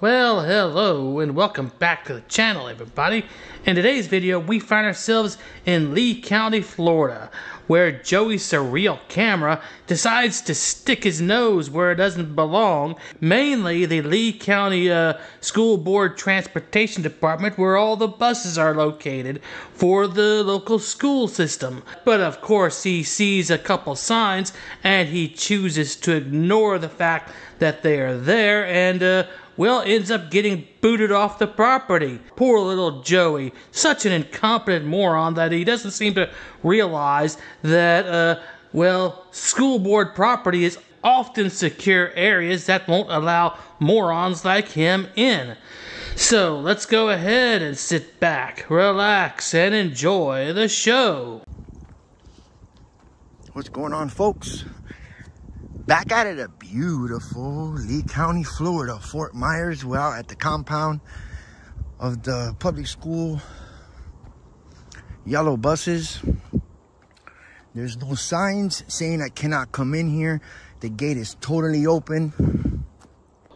Well, hello and welcome back to the channel everybody. In today's video we find ourselves in Lee County, Florida where Joey Surreal Camera decides to stick his nose where it doesn't belong, mainly the Lee County uh, School Board Transportation Department where all the buses are located for the local school system. But of course he sees a couple signs and he chooses to ignore the fact that they are there and uh, well, ends up getting booted off the property. Poor little Joey. Such an incompetent moron that he doesn't seem to realize that, uh, well, school board property is often secure areas that won't allow morons like him in. So let's go ahead and sit back, relax, and enjoy the show. What's going on, folks? Back at it, a beautiful Lee County, Florida, Fort Myers. We're out at the compound of the public school yellow buses. There's no signs saying I cannot come in here. The gate is totally open.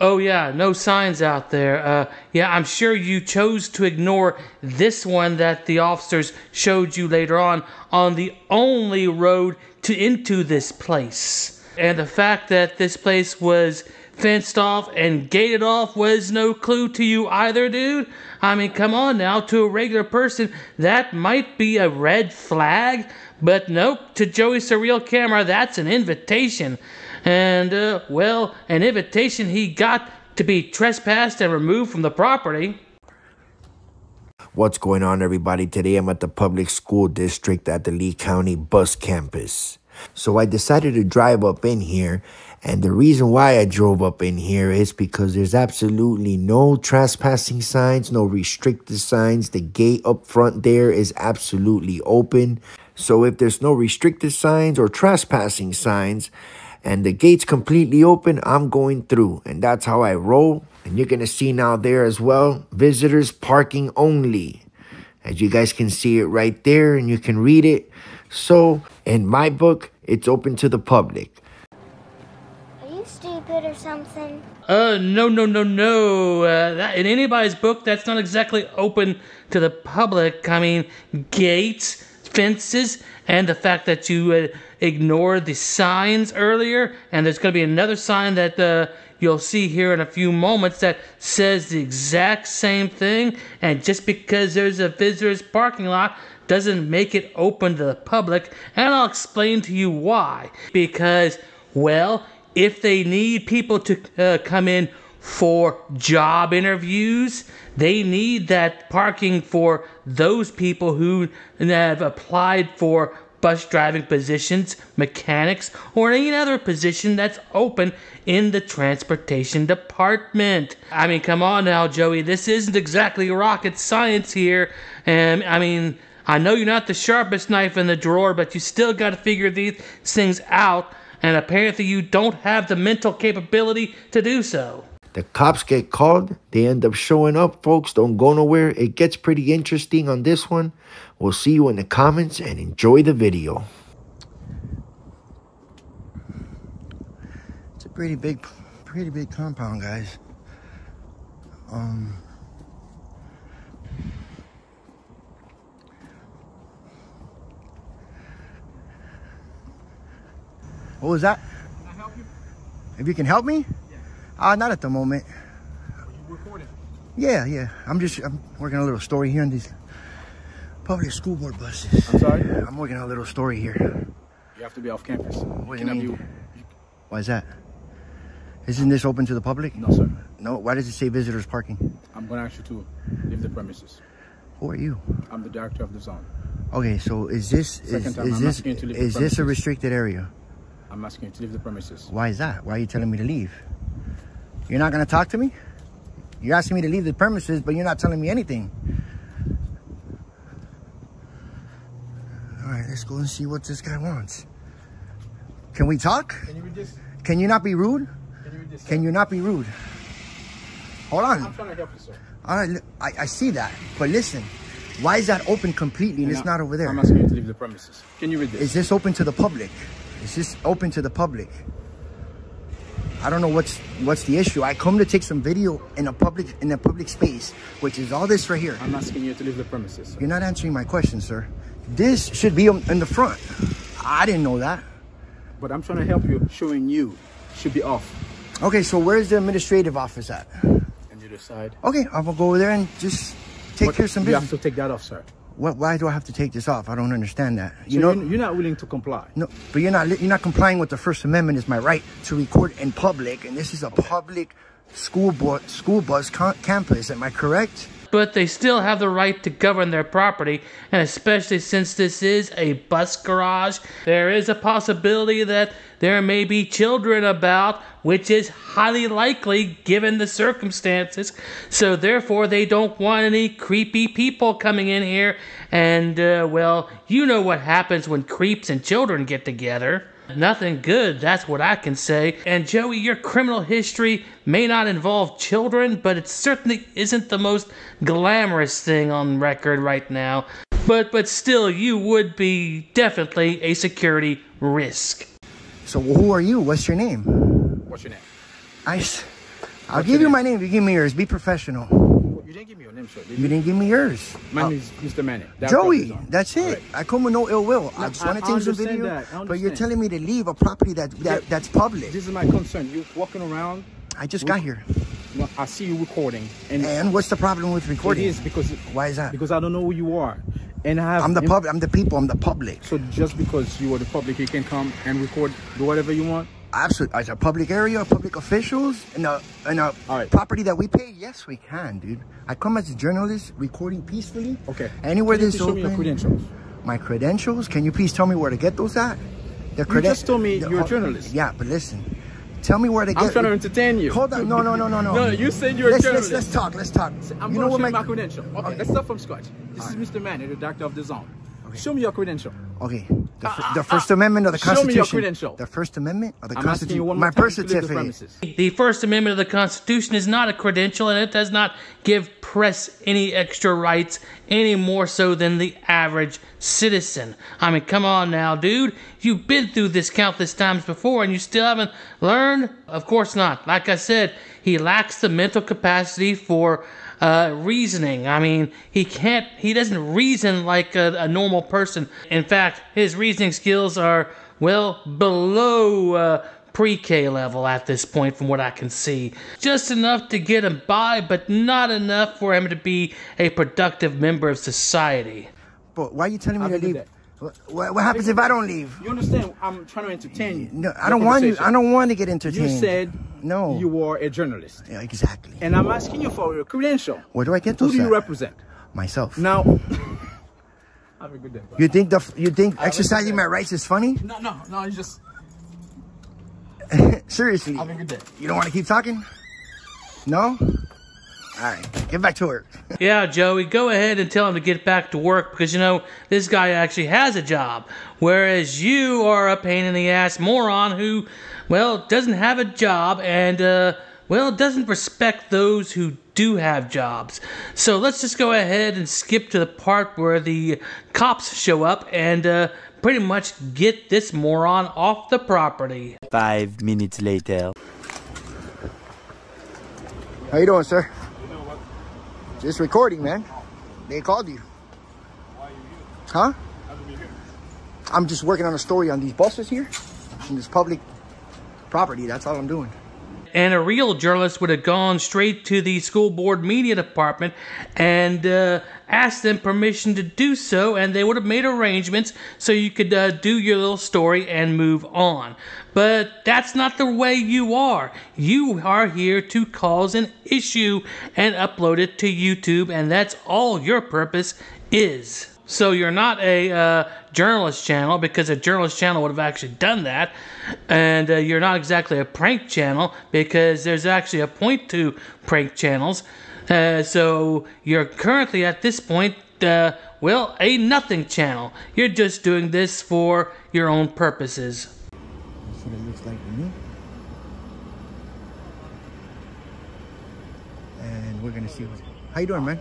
Oh yeah, no signs out there. Uh, yeah, I'm sure you chose to ignore this one that the officers showed you later on on the only road to into this place and the fact that this place was fenced off and gated off was no clue to you either, dude. I mean, come on now, to a regular person, that might be a red flag, but nope, to Joey Surreal Camera, that's an invitation. And, uh, well, an invitation he got to be trespassed and removed from the property. What's going on, everybody? Today I'm at the public school district at the Lee County bus campus. So I decided to drive up in here. And the reason why I drove up in here is because there's absolutely no trespassing signs, no restricted signs. The gate up front there is absolutely open. So if there's no restricted signs or trespassing signs and the gate's completely open, I'm going through. And that's how I roll. And you're going to see now there as well, visitors parking only. As you guys can see it right there and you can read it. So in my book, it's open to the public. Are you stupid or something? Uh, no, no, no, no. Uh, that, in anybody's book, that's not exactly open to the public. I mean, gates, fences, and the fact that you uh, ignored the signs earlier, and there's going to be another sign that uh, you'll see here in a few moments that says the exact same thing. And just because there's a visitor's parking lot doesn't make it open to the public, and I'll explain to you why. Because, well, if they need people to uh, come in for job interviews, they need that parking for those people who have applied for bus driving positions, mechanics, or any other position that's open in the transportation department. I mean, come on now, Joey, this isn't exactly rocket science here. And I mean, I know you're not the sharpest knife in the drawer, but you still got to figure these things out, and apparently you don't have the mental capability to do so. The cops get called, they end up showing up, folks. Don't go nowhere. It gets pretty interesting on this one. We'll see you in the comments and enjoy the video. It's a pretty big, pretty big compound, guys. Um, What was that? Can I help you? If you can help me? Uh, not at the moment. Are you recording? Yeah, yeah. I'm just I'm working a little story here on these public school board buses. I'm sorry? I'm working a little story here. You have to be off campus. What do you mean? be- Why is that? Isn't this open to the public? No, sir. No. Why does it say visitors parking? I'm going to ask you to leave the premises. Who are you? I'm the director of the zone. Okay, so is this is, time, is I'm this to leave the is this a restricted area? I'm asking you to leave the premises. Why is that? Why are you telling me to leave? You're not gonna talk to me? You're asking me to leave the premises, but you're not telling me anything. All right, let's go and see what this guy wants. Can we talk? Can you? Can you not be rude? Can you? Can you not be rude? Hold on. I'm trying to help you, sir. All right, I, I see that, but listen, Why is that open completely and it's not over there? I'm asking you to leave the premises. Can you read this? Is this open to the public? Is this open to the public? I don't know what's what's the issue. I come to take some video in a public in a public space, which is all this right here. I'm asking you to leave the premises. sir. You're not answering my question, sir. This should be in the front. I didn't know that. But I'm trying to help you, showing you should be off. Okay, so where's the administrative office at? And you decide. Okay, I'm gonna go over there and just take But care of some business. You have to take that off, sir. What, why do I have to take this off? I don't understand that. So You know, you're, you're not willing to comply. no, but you're not you're not complying with the First Amendment. Is my right to record in public, and this is a public school board school bus campus. Am I correct? But they still have the right to govern their property, and especially since this is a bus garage, there is a possibility that there may be children about, which is highly likely given the circumstances. So, therefore, they don't want any creepy people coming in here, and, uh, well, you know what happens when creeps and children get together. Nothing good, that's what I can say. And Joey, your criminal history may not involve children, but it certainly isn't the most glamorous thing on record right now. But but still, you would be definitely a security risk. So who are you? What's your name? What's your name? I I'll What's give you name? my name. You give me yours. Be professional. You didn't give me your name, sir. did You didn't give me yours. My Uh, name is Mr. Manny. of Joey, that's it. Alright. I come with no ill will. I just want to take some video, that. But you're telling me to leave a property that, that that's public. This is my concern. You walking around. I just got here. well, I see you recording, and, And what's the problem with recording? is because Why is that? because I don't know who you are, and I have. I'm the public. I'm the people. I'm the public. So just because you are the public, you can come and record, do whatever you want. Absolutely. As a public area, public officials, and a in a property that we pay, yes, we can, dude. I come as a journalist, recording peacefully. Okay. Anywhere Can this show me your open. credentials. My credentials. Can you please tell me where to get those at? The You just told me the- you're a oh, journalist. Yeah, but listen. Tell me where to get. I'm trying to entertain you. Hold on. No, no, no, no, no. No, you said you're a let's, journalist. Let's, let's talk. Let's talk. I'm you know what show you my my credential. Okay, Okay. let's start from scratch. This is Mr. Manny, the director of design. Show me your credential. Okay. The, ah, fir- ah, the First ah. Amendment of the Constitution? Show me Constitution. your credential. The First Amendment of the I'm asking you Constitution. one My birth to leave the certificate. premises. The First Amendment of the Constitution is not a credential, and it does not give press any extra rights any more so than the average citizen. I mean, come on now, dude. You've been through this countless times before, and you still haven't learned? Of course not. Like I said, he lacks the mental capacity for uh, reasoning. I mean, he can't, he doesn't reason like a, a normal person. In fact, his reasoning skills are, well, below uh, pre K level at this point, from what I can see. Just enough to get him by, but not enough for him to be a productive member of society. But why are you telling me Have to leave? What, what happens if I don't leave? You understand? I'm trying to entertain you. No, I don't want you. I don't want to get entertained. You said no. you are a journalist, Yeah, exactly. and I'm asking you for your credential. Where do I get those? Who those? do you at? represent? Myself. Now, have a good day. bro. You think the you think have exercising my rights is funny? No, no, no. It's just Seriously. have a good day. You don't want to keep talking? No? All right. Get back to work. Yeah, Joey, go ahead and tell him to get back to work because you know this guy actually has a job, whereas you are a pain in the ass moron who, well, doesn't have a job and uh, well it doesn't respect those who do have jobs. So let's just go ahead and skip to the part where the cops show up and uh, pretty much get this moron off the property. Five minutes later. How you doing, sir? Just recording, man. They called you. Why are you here? Huh? I'm just working on a story on these buses here, in this public property. That's all I'm doing. And a real journalist would have gone straight to the school board media department and uh, asked them permission to do so, and they would have made arrangements so you could uh, do your little story and move on. But that's not the way you are. You are here to cause an issue and upload it to YouTube, and that's all your purpose is. So you're not a uh, journalist channel because a journalist channel would have actually done that, and uh, you're not exactly a prank channel because there's actually a point to prank channels. Uh, so you're currently at this point, uh, well, a nothing channel. You're just doing this for your own purposes. That's what it looks like to me. And we're gonna see. How you doing, man?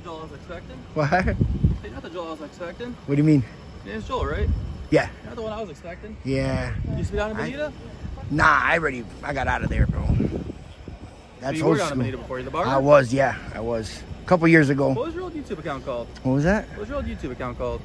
The Joel I was expecting. What? Hey, not the Joel I was expecting. What do you mean? Your name's Joel, right? Yeah. Not the one I was expecting. Yeah. You used to be down in I- Bonita? Nah, I already I got out of there, bro. That's you were old down in. Bonita before. You the barber? I was, yeah, I was. A couple years ago. What was your old YouTube account called? What was that? What was your old YouTube account called?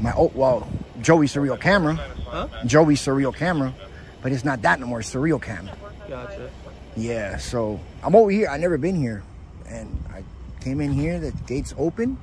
My oh well, Joey Surreal Camera. Huh? Joey Surreal Camera. But it's not that no more, it's Surreal Cam. Gotcha. Yeah, so I'm over here. i never been here. And I came in here, the gate's open.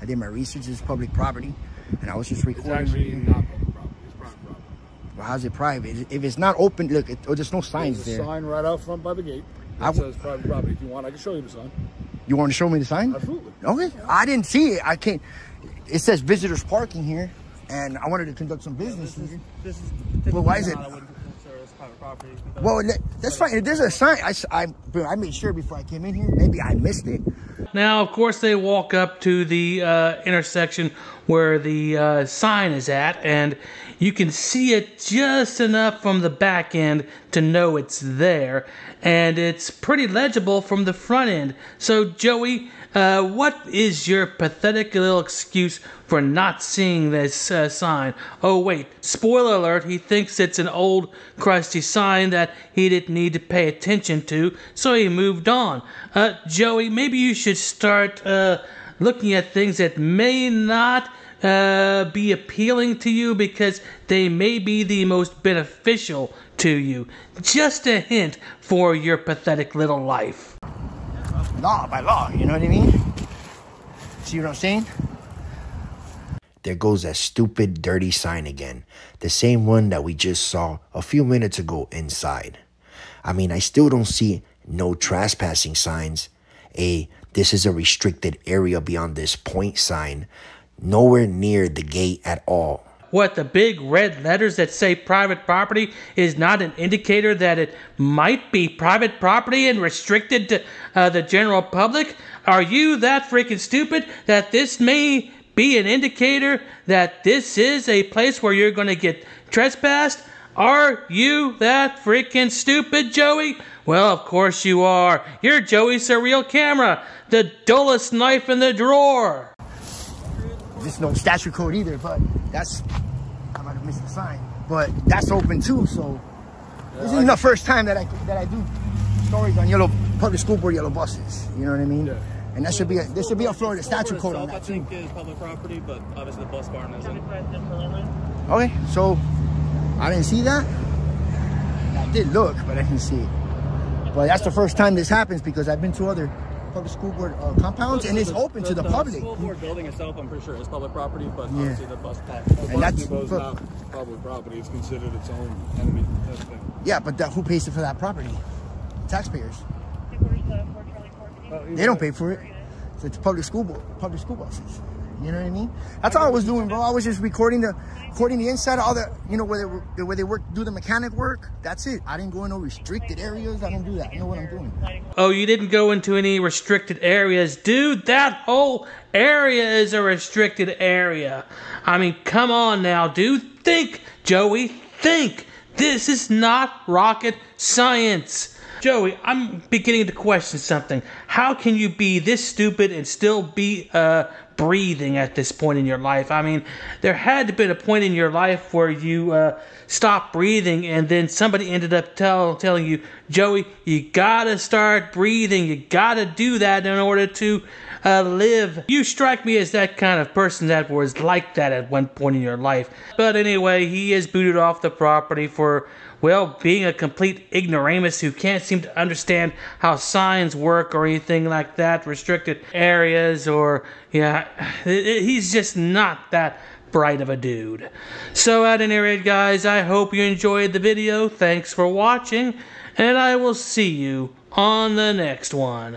I did my research, it's public property. And I was just It's recording. actually not public property. It's private property. Well, how's it private? If it's not open, look, it, oh, there's no signs There's a there. sign right out front by the gate I that says private property. If you want, I can show you the sign. You want to show me the sign? Absolutely. Okay. I didn't see it. I can't. It says visitors parking here, and I wanted to conduct some business here. This is. Well, why is it- I wouldn't consider this private property. Well, that's fine. If there's a sign, I, I made sure before I came in here. Maybe I missed it. Now, of course, they walk up to the uh, intersection where the uh, sign is at, and you can see it just enough from the back end to know it's there, and it's pretty legible from the front end. So, Joey, uh, what is your pathetic little excuse for not seeing this uh, sign? Oh, wait, spoiler alert, he thinks it's an old, crusty sign that he didn't need to pay attention to, so he moved on. Uh, Joey, maybe you should start uh, looking at things that may not uh, be appealing to you because they may be the most beneficial to you. Just a hint for your pathetic little life. Law by law, you know what I mean? See what I'm saying? There goes that stupid, dirty sign again. The same one that we just saw a few minutes ago inside. I mean, I still don't see no trespassing signs. A, this is a restricted area beyond this point sign. Nowhere near the gate at all. What, the big red letters that say private property is not an indicator that it might be private property and restricted to uh, the general public? Are you that freaking stupid that this may be an indicator that this is a place where you're going to get trespassed? Are you that freaking stupid, Joey? Well, of course you are. You're Joey Surreal Camera, the dullest knife in the drawer. There's no statute code either, but that's I might have missed the sign. But that's open too, so this isn't uh, the first time that I that I do stories on yellow public school board yellow buses. You know what I mean? Yeah. And that should be a there should be a Florida statute code on that too. think is public property, but obviously the bus barn isn't. Okay, so I didn't see that. I did look, but I didn't see it. But that's the first time this happens because I've been to other public school board uh, compounds and it's open to the public. school board building itself, I'm pretty sure is public property, but obviously the bus stop. And that's for- not public property. It's considered its own entity. Thing. Yeah, but that, who pays for that property? Taxpayers. Well, They don't pay for it. So it's public school board, public school buses. You know what I mean? That's all I was doing, bro. I was just recording the recording the inside of all the you know where they were- where they work do the mechanic work. That's it. I didn't go in no restricted areas. I don't do that. I know what I'm doing. Oh, you didn't go into any restricted areas. Dude, that whole area is a restricted area. I mean, come on now, dude. Think, Joey. Think. This is not rocket science. Joey, I'm beginning to question something. How can you be this stupid and still be uh, breathing at this point in your life? I mean, there had to be a point in your life where you uh, stopped breathing, and then somebody ended up tell, telling you, Joey, you gotta start breathing. You gotta do that in order to uh, live. You strike me as that kind of person that was like that at one point in your life. But anyway, he is booted off the property for, well, being a complete ignoramus who can't seem to understand how signs work or anything like that, restricted areas, or, yeah, it- it- he's just not that bright of a dude. So, at any rate, guys, I hope you enjoyed the video. Thanks for watching, and I will see you on the next one.